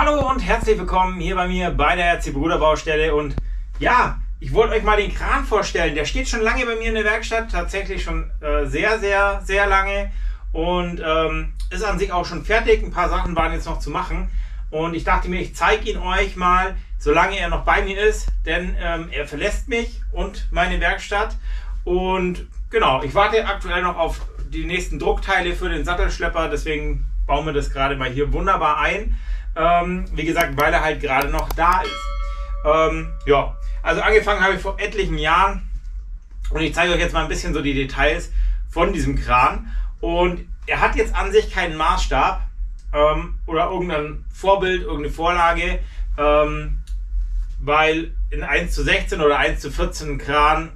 Hallo und herzlich willkommen hier bei mir bei der RC Bruder Baustelle und ja, ich wollte euch mal den Kran vorstellen. Der steht schon lange bei mir in der Werkstatt, tatsächlich schon äh, sehr, sehr, sehr lange und ähm, ist an sich auch schon fertig. Ein paar Sachen waren jetzt noch zu machen und ich dachte mir, ich zeige ihn euch mal, solange er noch bei mir ist, denn ähm, er verlässt mich und meine Werkstatt und genau, ich warte aktuell noch auf die nächsten Druckteile für den Sattelschlepper, deswegen bauen wir das gerade mal hier wunderbar ein. Ähm, wie gesagt, weil er halt gerade noch da ist. Ähm, ja, also angefangen habe ich vor etlichen Jahren und ich zeige euch jetzt mal ein bisschen so die Details von diesem Kran. Und er hat jetzt an sich keinen Maßstab ähm, oder irgendein Vorbild, irgendeine Vorlage, ähm, weil in 1 zu 16 oder 1 zu 14 Kran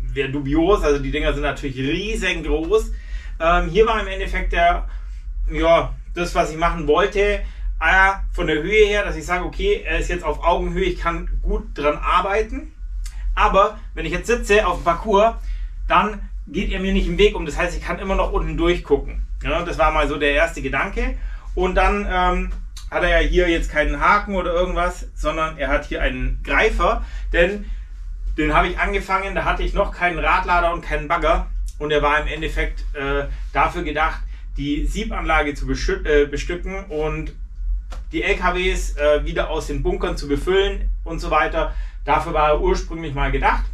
wäre dubios. Also die Dinger sind natürlich riesengroß. Ähm, hier war im Endeffekt der, ja, das, was ich machen wollte, von der Höhe her, dass ich sage, okay, er ist jetzt auf Augenhöhe, ich kann gut dran arbeiten. Aber wenn ich jetzt sitze auf dem Parcours, dann geht er mir nicht im Weg um. Das heißt, ich kann immer noch unten durchgucken. Ja, das war mal so der erste Gedanke. Und dann ähm, hat er ja hier jetzt keinen Haken oder irgendwas, sondern er hat hier einen Greifer. Denn den habe ich angefangen, da hatte ich noch keinen Radlader und keinen Bagger. Und er war im Endeffekt äh, dafür gedacht, die Siebanlage zu äh, bestücken und die LKWs äh, wieder aus den Bunkern zu befüllen und so weiter. Dafür war er ursprünglich mal gedacht.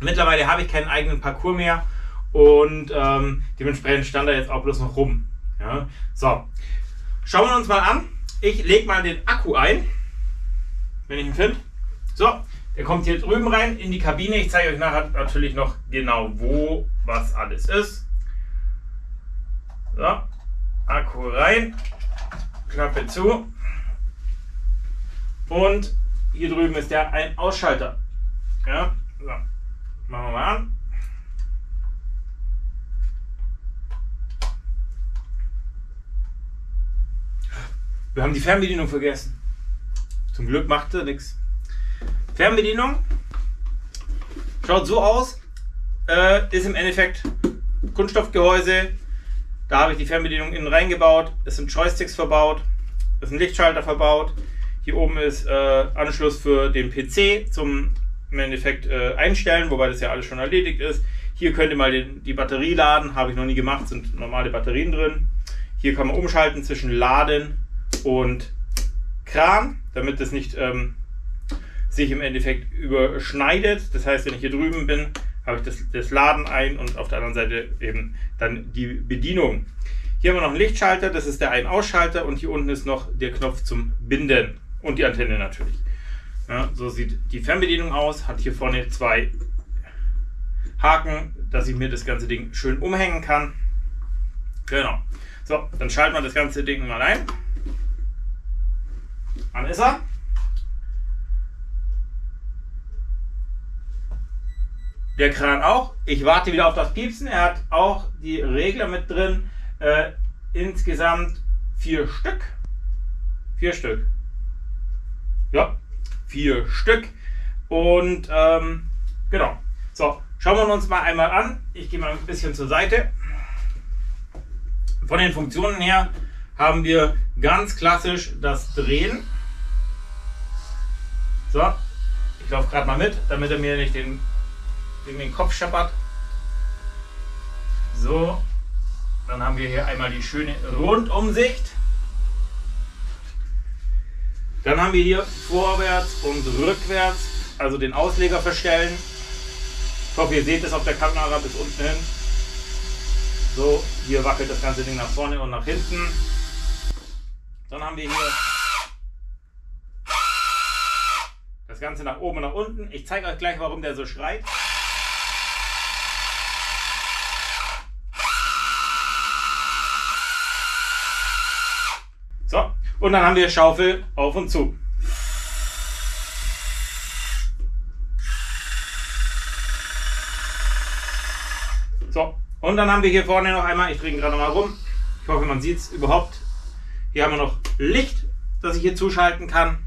Mittlerweile habe ich keinen eigenen Parcours mehr und ähm, dementsprechend stand er jetzt auch bloß noch rum. Ja. So, schauen wir uns mal an. Ich lege mal den Akku ein, wenn ich ihn finde. So, der kommt hier drüben rein in die Kabine. Ich zeige euch nachher natürlich noch genau, wo was alles ist. So, Akku rein, Klappe zu. Und hier drüben ist der ein Ausschalter. Ja, so. Machen wir mal an. Wir haben die Fernbedienung vergessen. Zum Glück machte nichts. Fernbedienung schaut so aus. Äh, ist im Endeffekt Kunststoffgehäuse. Da habe ich die Fernbedienung innen reingebaut. Es sind Joysticks verbaut. Es ist ein Lichtschalter verbaut. Hier oben ist äh, Anschluss für den PC zum im Endeffekt äh, einstellen, wobei das ja alles schon erledigt ist. Hier könnt ihr mal den, die Batterie laden, habe ich noch nie gemacht, sind normale Batterien drin. Hier kann man umschalten zwischen Laden und Kran, damit das nicht ähm, sich im Endeffekt überschneidet. Das heißt, wenn ich hier drüben bin, habe ich das, das Laden ein und auf der anderen Seite eben dann die Bedienung. Hier haben wir noch einen Lichtschalter, das ist der Ein-Ausschalter und hier unten ist noch der Knopf zum Binden und die Antenne natürlich. Ja, so sieht die Fernbedienung aus, hat hier vorne zwei Haken, dass ich mir das ganze Ding schön umhängen kann. Genau. So, dann schalten wir das ganze Ding mal ein. An ist er. Der Kran auch. Ich warte wieder auf das Piepsen. Er hat auch die Regler mit drin. Äh, insgesamt vier Stück. Vier Stück. Ja, vier Stück. Und ähm, genau. So, schauen wir uns mal einmal an. Ich gehe mal ein bisschen zur Seite. Von den Funktionen her haben wir ganz klassisch das Drehen. So, ich laufe gerade mal mit, damit er mir nicht den in den Kopf scheppert. So, dann haben wir hier einmal die schöne Rundumsicht. Dann haben wir hier vorwärts und rückwärts, also den Ausleger verstellen. Ich hoffe, ihr seht es auf der Kamera bis unten hin. So, hier wackelt das ganze Ding nach vorne und nach hinten. Dann haben wir hier das Ganze nach oben und nach unten. Ich zeige euch gleich, warum der so schreit. Und dann haben wir Schaufel auf und zu. So, und dann haben wir hier vorne noch einmal, ich drehe gerade mal rum. Ich hoffe, man sieht es überhaupt. Hier haben wir noch Licht, das ich hier zuschalten kann.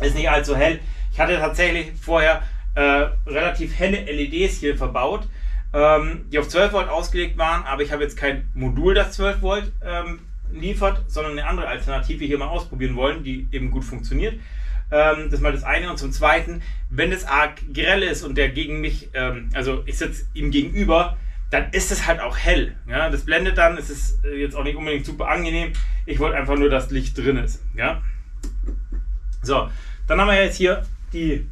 Ist nicht allzu hell. Ich hatte tatsächlich vorher äh, relativ helle LEDs hier verbaut, ähm, die auf 12 Volt ausgelegt waren, aber ich habe jetzt kein Modul, das 12 Volt ähm, liefert, sondern eine andere Alternative hier mal ausprobieren wollen, die eben gut funktioniert. Ähm, das ist mal das eine. Und zum Zweiten, wenn es arg grell ist und der gegen mich, ähm, also ich sitze ihm gegenüber, dann ist es halt auch hell. Ja? Das blendet dann, es ist äh, jetzt auch nicht unbedingt super angenehm. Ich wollte einfach nur, dass Licht drin ist. Ja? So, dann haben wir jetzt hier die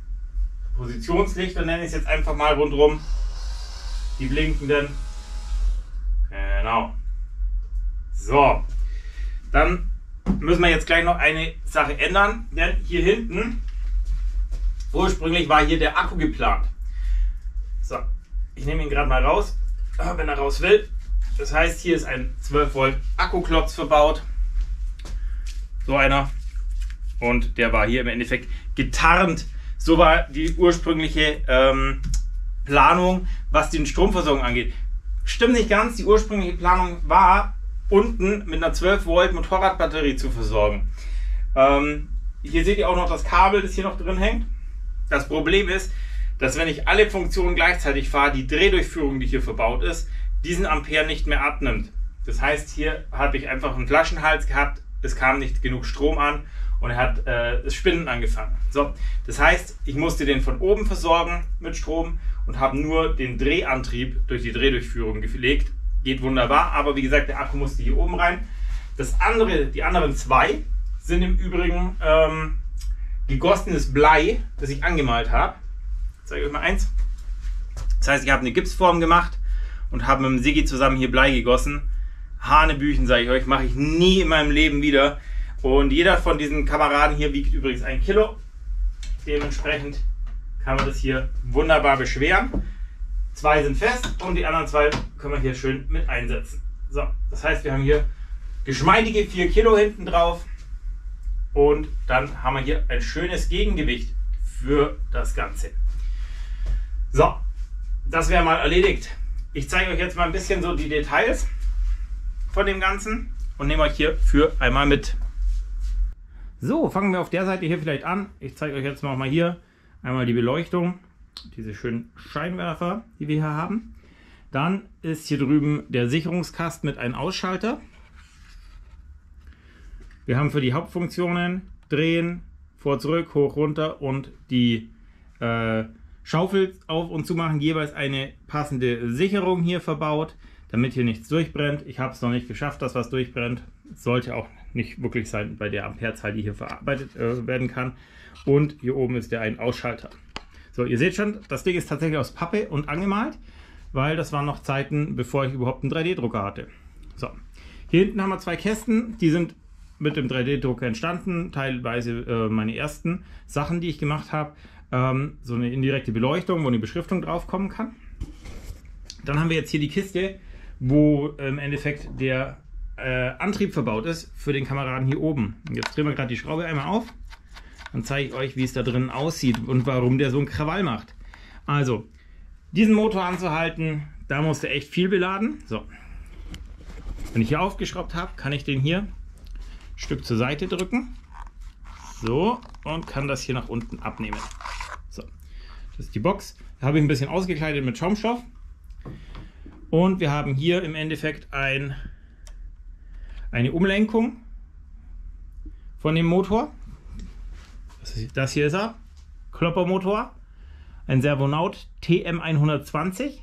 Positionslichter, nenne ich es jetzt einfach mal rundherum. Die blinkenden. Genau. So, dann müssen wir jetzt gleich noch eine Sache ändern, denn hier hinten, ursprünglich war hier der Akku geplant. So, ich nehme ihn gerade mal raus, wenn er raus will. Das heißt, hier ist ein 12 Volt Akkuklotz verbaut. So einer. Und der war hier im Endeffekt getarnt. So war die ursprüngliche ähm, Planung, was die Stromversorgung angeht. Stimmt nicht ganz. Die ursprüngliche Planung war, unten mit einer 12 Volt Motorradbatterie zu versorgen. Ähm, hier seht ihr auch noch das Kabel, das hier noch drin hängt. Das Problem ist, dass wenn ich alle Funktionen gleichzeitig fahre, die Drehdurchführung, die hier verbaut ist, diesen Ampere nicht mehr abnimmt. Das heißt, hier habe ich einfach einen Flaschenhals gehabt, es kam nicht genug Strom an und er hat äh, das Spinnen angefangen. So, das heißt, ich musste den von oben versorgen mit Strom und habe nur den Drehantrieb durch die Drehdurchführung gelegt. Geht wunderbar, aber wie gesagt, der Akku musste hier oben rein. Das andere, die anderen zwei sind im Übrigen ähm, gegossenes Blei, das ich angemalt habe. Ich zeige euch mal eins. Das heißt, ich habe eine Gipsform gemacht und habe mit dem Sigi zusammen hier Blei gegossen. Hanebüchen, sage ich euch, mache ich nie in meinem Leben wieder. Und jeder von diesen Kameraden hier wiegt übrigens ein Kilo. Dementsprechend kann man das hier wunderbar beschweren. Zwei sind fest und die anderen zwei können wir hier schön mit einsetzen. So, das heißt, wir haben hier geschmeidige 4 Kilo hinten drauf und dann haben wir hier ein schönes Gegengewicht für das Ganze. So, das wäre mal erledigt. Ich zeige euch jetzt mal ein bisschen so die Details von dem Ganzen und nehme euch hier für einmal mit. So, fangen wir auf der Seite hier vielleicht an. Ich zeige euch jetzt noch mal hier einmal die Beleuchtung, diese schönen Scheinwerfer, die wir hier haben. Dann ist hier drüben der Sicherungskasten mit einem Ausschalter. Wir haben für die Hauptfunktionen Drehen, vor, zurück, hoch, runter und die äh, Schaufel auf und zu machen jeweils eine passende Sicherung hier verbaut, damit hier nichts durchbrennt. Ich habe es noch nicht geschafft, dass was durchbrennt. Sollte auch nicht wirklich sein bei der Amperezahl, die hier verarbeitet äh, werden kann. Und hier oben ist der ein Ausschalter. So, ihr seht schon, das Ding ist tatsächlich aus Pappe und angemalt, weil das waren noch Zeiten, bevor ich überhaupt einen 3D-Drucker hatte. So, hier hinten haben wir zwei Kästen, die sind mit dem 3D-Drucker entstanden, teilweise äh, meine ersten Sachen, die ich gemacht habe. Ähm, so eine indirekte Beleuchtung, wo eine Beschriftung drauf kommen kann. Dann haben wir jetzt hier die Kiste, wo im Endeffekt der äh, Antrieb verbaut ist für den Kameraden hier oben. Jetzt drehen wir gerade die Schraube einmal auf. Dann zeige ich euch, wie es da drin aussieht und warum der so einen Krawall macht. Also, diesen Motor anzuhalten, da musste echt viel beladen. So. Wenn ich hier aufgeschraubt habe, kann ich den hier ein Stück zur Seite drücken. So, und kann das hier nach unten abnehmen. So, das ist die Box. Da habe ich ein bisschen ausgekleidet mit Schaumstoff. Und wir haben hier im Endeffekt ein eine Umlenkung von dem Motor. Das hier? Ist er, Kloppermotor, ein Servonaut TM120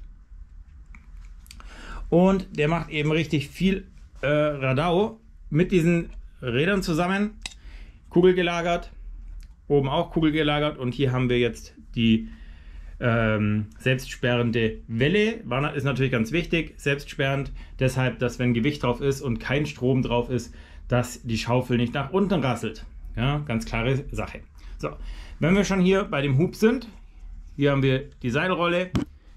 und der macht eben richtig viel äh, Radau mit diesen Rädern zusammen, kugelgelagert, oben auch kugelgelagert und hier haben wir jetzt die ähm, selbstsperrende Welle. War, ist natürlich ganz wichtig, selbstsperrend, deshalb, dass wenn Gewicht drauf ist und kein Strom drauf ist, dass die Schaufel nicht nach unten rasselt. Ja, ganz klare Sache. So, wenn wir schon hier bei dem Hub sind, hier haben wir die Seilrolle,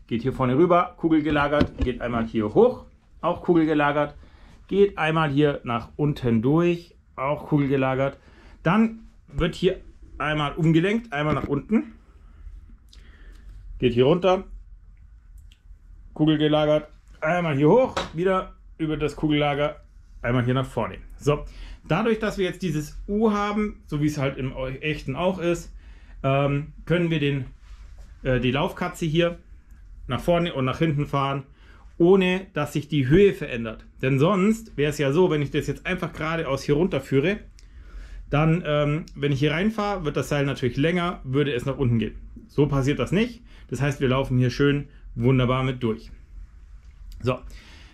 geht hier vorne rüber, kugelgelagert, geht einmal hier hoch, auch kugelgelagert, geht einmal hier nach unten durch, auch kugelgelagert. Dann wird hier einmal umgelenkt, einmal nach unten Geht hier runter. Kugel gelagert. Einmal hier hoch, wieder über das Kugellager, einmal hier nach vorne. So, dadurch, dass wir jetzt dieses U haben, so wie es halt im echten auch ist, ähm, können wir den, äh, die Laufkatze hier nach vorne und nach hinten fahren ohne dass sich die Höhe verändert. Denn sonst wäre es ja so, wenn ich das jetzt einfach geradeaus hier runterführe, dann, ähm, wenn ich hier reinfahre, wird das Seil natürlich länger, würde es nach unten gehen. So passiert das nicht. Das heißt, wir laufen hier schön wunderbar mit durch. So,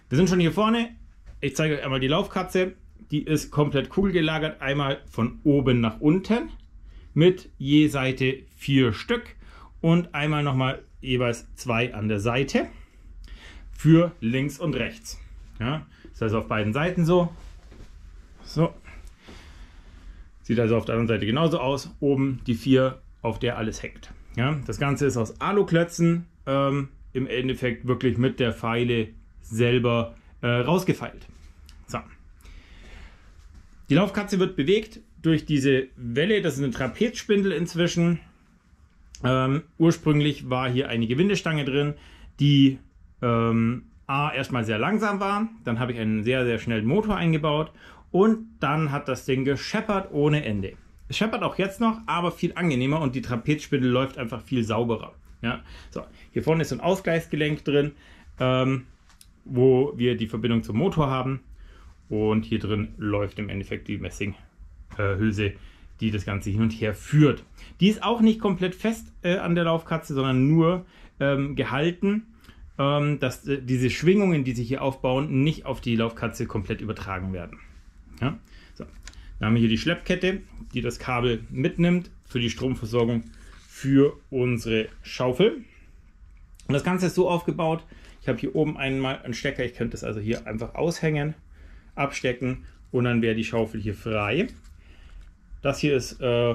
wir sind schon hier vorne. Ich zeige euch einmal die Laufkatze. Die ist komplett kugelgelagert, einmal von oben nach unten mit je Seite vier Stück und einmal nochmal jeweils zwei an der Seite für links und rechts. Ja, ist also auf beiden Seiten so. So. Sieht also auf der anderen Seite genauso aus. Oben die vier, auf der alles hängt. Ja, das Ganze ist aus Aluklötzen. Ähm, Im Endeffekt wirklich mit der Pfeile selber äh, rausgefeilt. So. Die Laufkatze wird bewegt durch diese Welle. Das ist eine Trapezspindel inzwischen. Ähm, ursprünglich war hier eine Gewindestange drin, die ähm, A, erstmal sehr langsam war. Dann habe ich einen sehr, sehr schnellen Motor eingebaut. Und dann hat das Ding gescheppert ohne Ende. Es scheppert auch jetzt noch, aber viel angenehmer und die Trapezspindel läuft einfach viel sauberer. Ja, so. Hier vorne ist ein Ausgleichsgelenk drin, ähm, wo wir die Verbindung zum Motor haben. Und hier drin läuft im Endeffekt die Messinghülse, die das Ganze hin und her führt. Die ist auch nicht komplett fest äh, an der Laufkatze, sondern nur ähm, gehalten, ähm, dass äh, diese Schwingungen, die sich hier aufbauen, nicht auf die Laufkatze komplett übertragen werden. Ja? So. Dann haben wir hier die Schleppkette, die das Kabel mitnimmt für die Stromversorgung für unsere Schaufel. Und das Ganze ist so aufgebaut, ich habe hier oben einmal einen Stecker, ich könnte es also hier einfach aushängen abstecken und dann wäre die Schaufel hier frei. Das hier ist äh,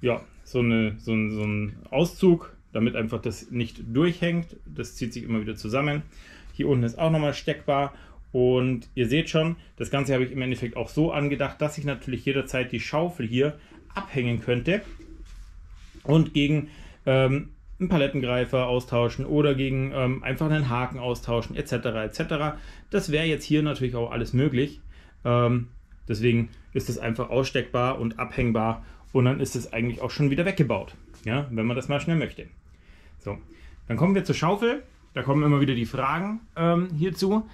ja, so, eine, so, ein, so ein Auszug, damit einfach das nicht durchhängt. Das zieht sich immer wieder zusammen. Hier unten ist auch nochmal steckbar und ihr seht schon, das Ganze habe ich im Endeffekt auch so angedacht, dass ich natürlich jederzeit die Schaufel hier abhängen könnte und gegen ähm, einen Palettengreifer austauschen oder gegen ähm, einfach einen Haken austauschen etc. etc. Das wäre jetzt hier natürlich auch alles möglich. Ähm, deswegen ist es einfach aussteckbar und abhängbar und dann ist es eigentlich auch schon wieder weggebaut, ja, wenn man das mal schnell möchte. So, dann kommen wir zur Schaufel. Da kommen immer wieder die Fragen ähm, hierzu.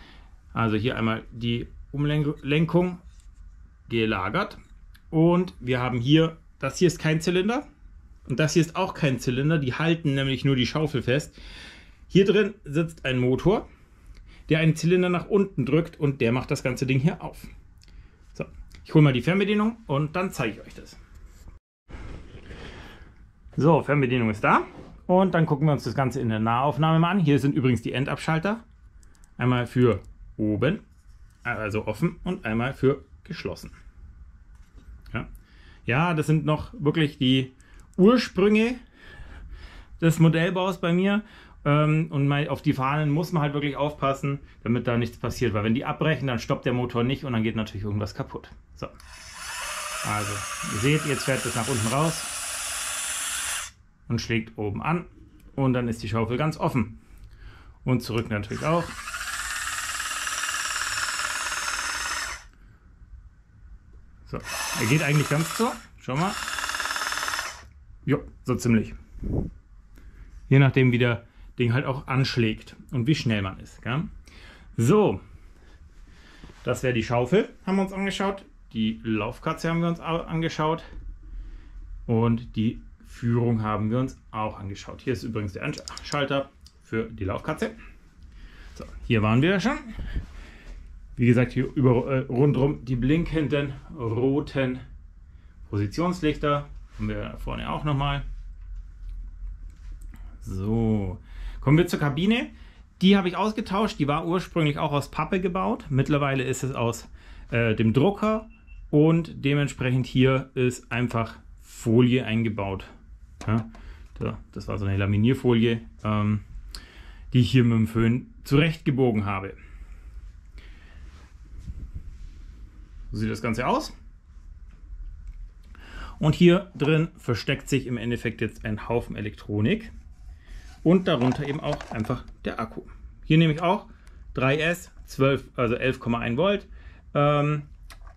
Also hier einmal die Umlenkung gelagert und wir haben hier, das hier ist kein Zylinder, und das hier ist auch kein Zylinder, die halten nämlich nur die Schaufel fest. Hier drin sitzt ein Motor, der einen Zylinder nach unten drückt und der macht das ganze Ding hier auf. So, ich hole mal die Fernbedienung und dann zeige ich euch das. So, Fernbedienung ist da. Und dann gucken wir uns das Ganze in der Nahaufnahme mal an. Hier sind übrigens die Endabschalter. Einmal für oben, also offen und einmal für geschlossen. Ja, ja das sind noch wirklich die Ursprünge des Modellbaus bei mir. Ähm, und auf die Fahnen muss man halt wirklich aufpassen, damit da nichts passiert. Weil wenn die abbrechen, dann stoppt der Motor nicht und dann geht natürlich irgendwas kaputt. So. Also, ihr seht, jetzt fährt es nach unten raus und schlägt oben an. Und dann ist die Schaufel ganz offen. Und zurück natürlich auch. So, er geht eigentlich ganz so. Schau mal. Ja, so ziemlich. Je nachdem, wie der Ding halt auch anschlägt und wie schnell man ist. Gell? So, das wäre die Schaufel, haben wir uns angeschaut. Die Laufkatze haben wir uns angeschaut. Und die Führung haben wir uns auch angeschaut. Hier ist übrigens der Schalter für die Laufkatze. So, hier waren wir schon. Wie gesagt, hier über, äh, rundherum die blinkenden roten Positionslichter. Haben wir vorne auch nochmal. So, kommen wir zur Kabine. Die habe ich ausgetauscht. Die war ursprünglich auch aus Pappe gebaut. Mittlerweile ist es aus äh, dem Drucker und dementsprechend hier ist einfach Folie eingebaut. Ja, das war so eine Laminierfolie, ähm, die ich hier mit dem Föhn zurechtgebogen habe. So sieht das Ganze aus. Und hier drin versteckt sich im Endeffekt jetzt ein Haufen Elektronik und darunter eben auch einfach der Akku. Hier nehme ich auch 3S, 12, also 11,1 Volt, ähm,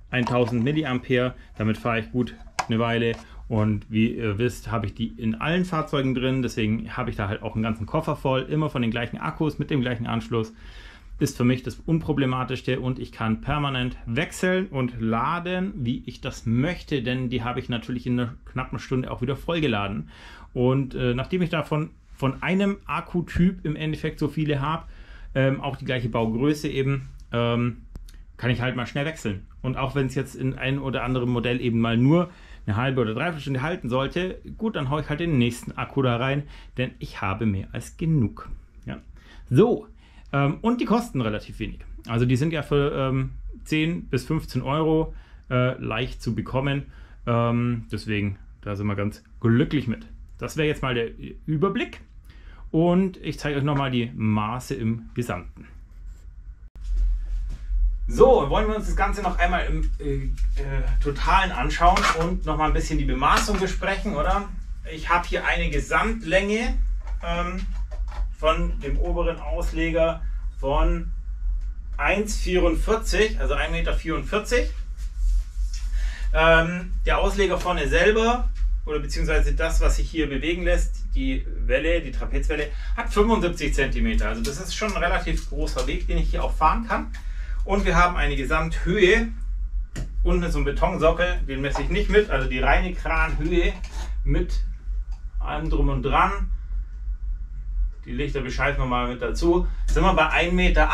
1000 Milliampere. Damit fahre ich gut eine Weile und wie ihr wisst, habe ich die in allen Fahrzeugen drin. Deswegen habe ich da halt auch einen ganzen Koffer voll, immer von den gleichen Akkus mit dem gleichen Anschluss. Ist für mich das unproblematischste und ich kann permanent wechseln und laden, wie ich das möchte, denn die habe ich natürlich in einer knappen Stunde auch wieder vollgeladen. Und äh, nachdem ich davon von einem Akkutyp im Endeffekt so viele habe, ähm, auch die gleiche Baugröße eben, ähm, kann ich halt mal schnell wechseln. Und auch wenn es jetzt in ein oder anderem Modell eben mal nur eine halbe oder dreiviertel Stunde halten sollte, gut, dann haue ich halt den nächsten Akku da rein, denn ich habe mehr als genug. Ja. So, ähm, und die kosten relativ wenig. Also die sind ja für ähm, 10 bis 15 Euro äh, leicht zu bekommen. Ähm, deswegen, da sind wir ganz glücklich mit. Das wäre jetzt mal der Überblick. Und ich zeige euch nochmal die Maße im Gesamten. So, wollen wir uns das Ganze noch einmal im äh, äh, Totalen anschauen und nochmal ein bisschen die Bemaßung besprechen, oder? Ich habe hier eine Gesamtlänge ähm, von dem oberen Ausleger von 1,44, also 1,44 Meter. Ähm, der Ausleger vorne selber, oder beziehungsweise das, was sich hier bewegen lässt, die Welle, die Trapezwelle, hat 75 cm. Also das ist schon ein relativ großer Weg, den ich hier auch fahren kann. Und wir haben eine Gesamthöhe. Unten ist so ein Betonsockel, den messe ich nicht mit. Also die reine Kranhöhe mit allem drum und dran. Die Lichter beschalten wir mal mit dazu. Sind wir bei 1,80 Meter.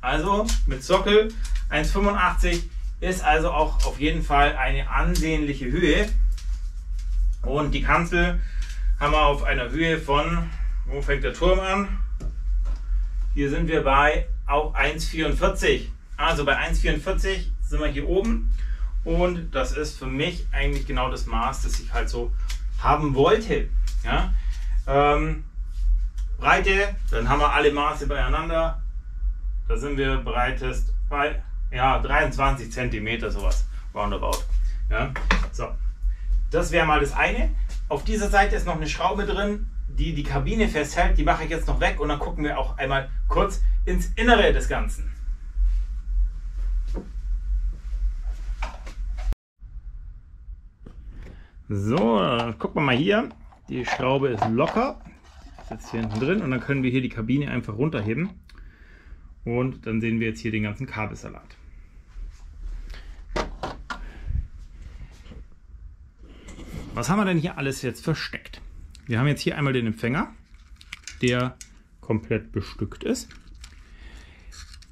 Also mit Sockel 1,85 ist also auch auf jeden Fall eine ansehnliche Höhe. Und die Kanzel haben wir auf einer Höhe von, wo fängt der Turm an? Hier sind wir bei auch 1,44. Also bei 1,44 sind wir hier oben. Und das ist für mich eigentlich genau das Maß, das ich halt so haben wollte. Ja? Ähm, Breite, dann haben wir alle Maße beieinander. Da sind wir breitest bei ja, 23 cm sowas, roundabout. Ja? So, das wäre mal das eine. Auf dieser Seite ist noch eine Schraube drin, die die Kabine festhält. Die mache ich jetzt noch weg und dann gucken wir auch einmal kurz ins Innere des Ganzen. So, gucken wir mal hier. Die Schraube ist locker. Sitzt hier hinten drin und dann können wir hier die Kabine einfach runterheben. Und dann sehen wir jetzt hier den ganzen Kabelsalat. Was haben wir denn hier alles jetzt versteckt? Wir haben jetzt hier einmal den Empfänger, der komplett bestückt ist.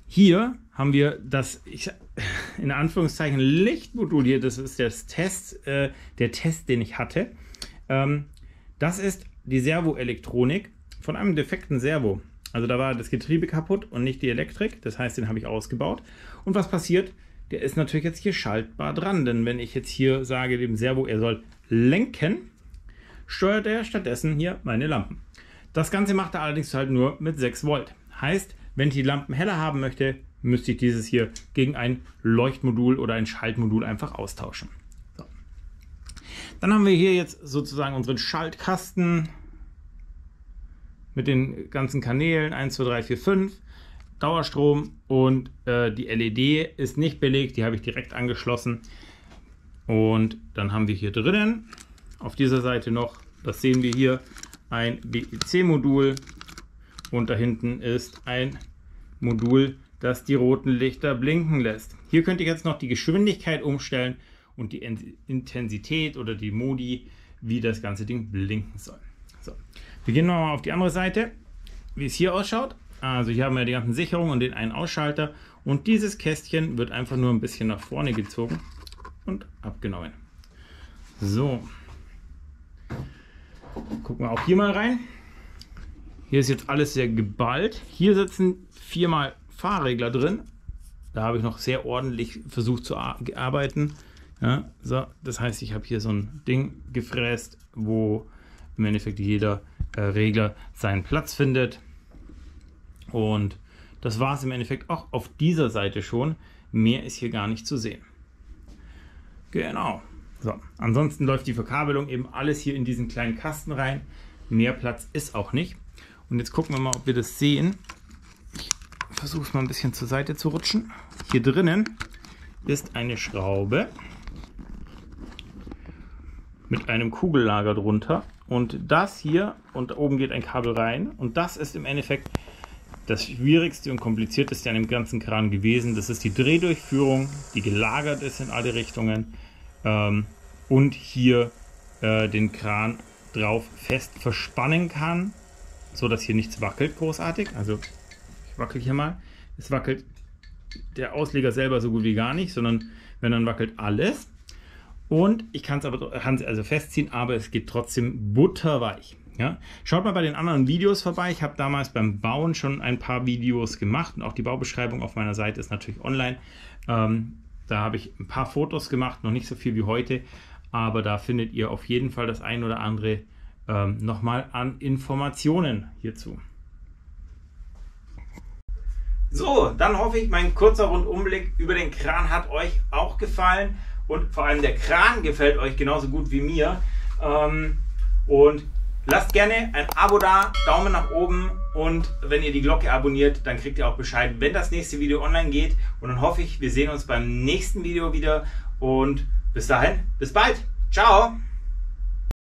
Hier haben wir das, ich, in Anführungszeichen, Lichtmodul hier. Das ist das Test, äh, der Test, den ich hatte. Ähm, das ist die Servoelektronik von einem defekten Servo. Also da war das Getriebe kaputt und nicht die Elektrik. Das heißt, den habe ich ausgebaut. Und was passiert? Der ist natürlich jetzt hier schaltbar dran. Denn wenn ich jetzt hier sage dem Servo, er soll lenken, steuert er stattdessen hier meine Lampen. Das Ganze macht er allerdings halt nur mit 6 Volt. Heißt, wenn ich die Lampen heller haben möchte, müsste ich dieses hier gegen ein Leuchtmodul oder ein Schaltmodul einfach austauschen. Dann haben wir hier jetzt sozusagen unseren Schaltkasten mit den ganzen Kanälen 1, 2, 3, 4, 5. Dauerstrom und äh, die LED ist nicht belegt, die habe ich direkt angeschlossen. Und dann haben wir hier drinnen auf dieser Seite noch, das sehen wir hier, ein BEC-Modul und da hinten ist ein Modul, das die roten Lichter blinken lässt. Hier könnt ihr jetzt noch die Geschwindigkeit umstellen und die Intensität oder die Modi, wie das ganze Ding blinken soll. So. Wir gehen nochmal auf die andere Seite, wie es hier ausschaut. Also hier haben wir die ganzen Sicherungen und den einen Ausschalter und dieses Kästchen wird einfach nur ein bisschen nach vorne gezogen und abgenommen. So, Gucken wir auch hier mal rein. Hier ist jetzt alles sehr geballt. Hier sitzen viermal Fahrregler drin. Da habe ich noch sehr ordentlich versucht zu arbeiten. Ja, so, das heißt, ich habe hier so ein Ding gefräst, wo im Endeffekt jeder äh, Regler seinen Platz findet. Und das war es im Endeffekt auch auf dieser Seite schon. Mehr ist hier gar nicht zu sehen. Genau. So, ansonsten läuft die Verkabelung eben alles hier in diesen kleinen Kasten rein. Mehr Platz ist auch nicht. Und jetzt gucken wir mal, ob wir das sehen. Ich versuche es mal ein bisschen zur Seite zu rutschen. Hier drinnen ist eine Schraube mit einem Kugellager drunter. Und das hier, und oben geht ein Kabel rein. Und das ist im Endeffekt das schwierigste und komplizierteste an dem ganzen Kran gewesen. Das ist die Drehdurchführung, die gelagert ist in alle Richtungen ähm, und hier äh, den Kran drauf fest verspannen kann, so dass hier nichts wackelt großartig. Also ich wackel hier mal. Es wackelt der Ausleger selber so gut wie gar nicht, sondern wenn dann wackelt alles. Und ich kann es aber also festziehen, aber es geht trotzdem butterweich. Ja? Schaut mal bei den anderen Videos vorbei. Ich habe damals beim Bauen schon ein paar Videos gemacht und auch die Baubeschreibung auf meiner Seite ist natürlich online. Ähm, da habe ich ein paar Fotos gemacht, noch nicht so viel wie heute, aber da findet ihr auf jeden Fall das ein oder andere ähm, nochmal an Informationen hierzu. So, dann hoffe ich, mein kurzer Rundumblick über den Kran hat euch auch gefallen und vor allem der Kran gefällt euch genauso gut wie mir. Ähm, und Lasst gerne ein Abo da, Daumen nach oben und wenn ihr die Glocke abonniert, dann kriegt ihr auch Bescheid, wenn das nächste Video online geht. Und dann hoffe ich, wir sehen uns beim nächsten Video wieder und bis dahin, bis bald. Ciao!